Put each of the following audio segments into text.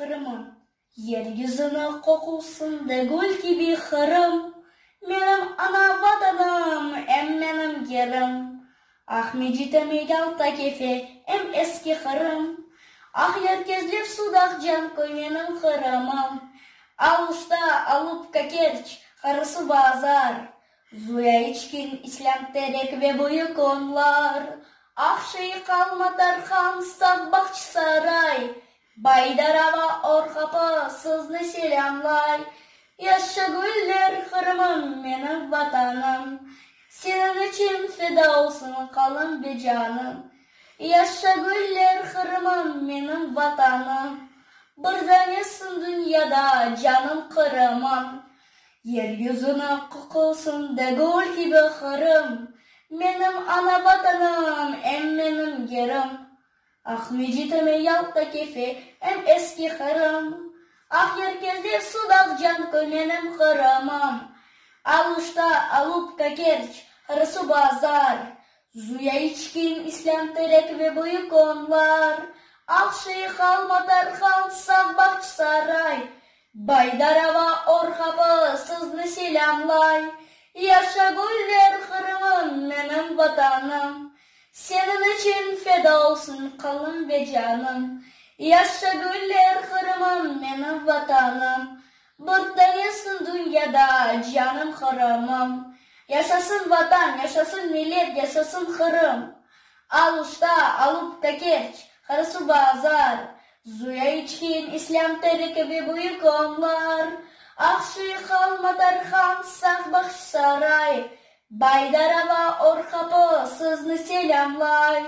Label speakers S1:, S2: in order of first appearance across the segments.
S1: қырымы ер жүзіне қоқылсынды гүл gibi қырым менің ана ватаным әм менің ерім ах медитамег алта кефе әм ескі қырым ах еркезлеп судақ жан менің қырымым алыста алып кәкерч қарысы базар зуя ичкин ислям терек ве бұйық онлар ах шейх алматархан сақ сарай Baydarava orkapa sızlı selamlay Yaşa güller kırmım benim vatanım. Senin için feda olsun kalın bir canım. Yaşa güller kırmım benim vatanım. Buradan yesin dünyada canım kırmam Yeryüzüne kokusun da gül gibi kırım Benim ana vatanım Ах, видите ме ялта кефе, ем ески хырым. Ах, еркезде судак жан көненем хырымым. Алушта алупка керч, хырсу базар. Зуя içkin İslam terek ve büyük onlar. Al şeyh almadar hal savbaç saray. Baydarava orhabı sızlı selamlay. Yaşa güller hırımın benim vatanım. Senin için feda olsun kalın ve canım. Yaşa güller kırmın benim vatanım. Buradayısın dünyada canım kırmım Yaşasın vatan, yaşasın millet, yaşasın Kırım. Alışta alıp kakeç, karısı bazar. Zuya içkin İslam teriki ve büyük onlar. Akşı kalma Tarhan Sahbak saray Baydarava orkapı sızlı selamlay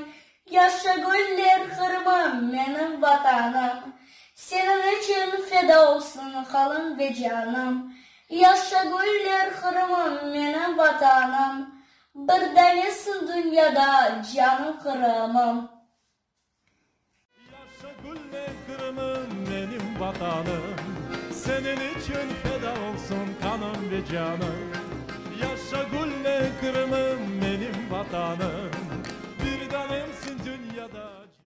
S1: Yaşa güller kırmam benim vatanım. Senin için feda olsun kalın ve canım. Yaşa güller kırmam benim vatanım. Bir denesin dünyada canım kıramam.
S2: Yaşa gülle kırmın benim vatanım. Senin için feda olsun kanım ve canım Yaşa gülle kırmın benim vatanım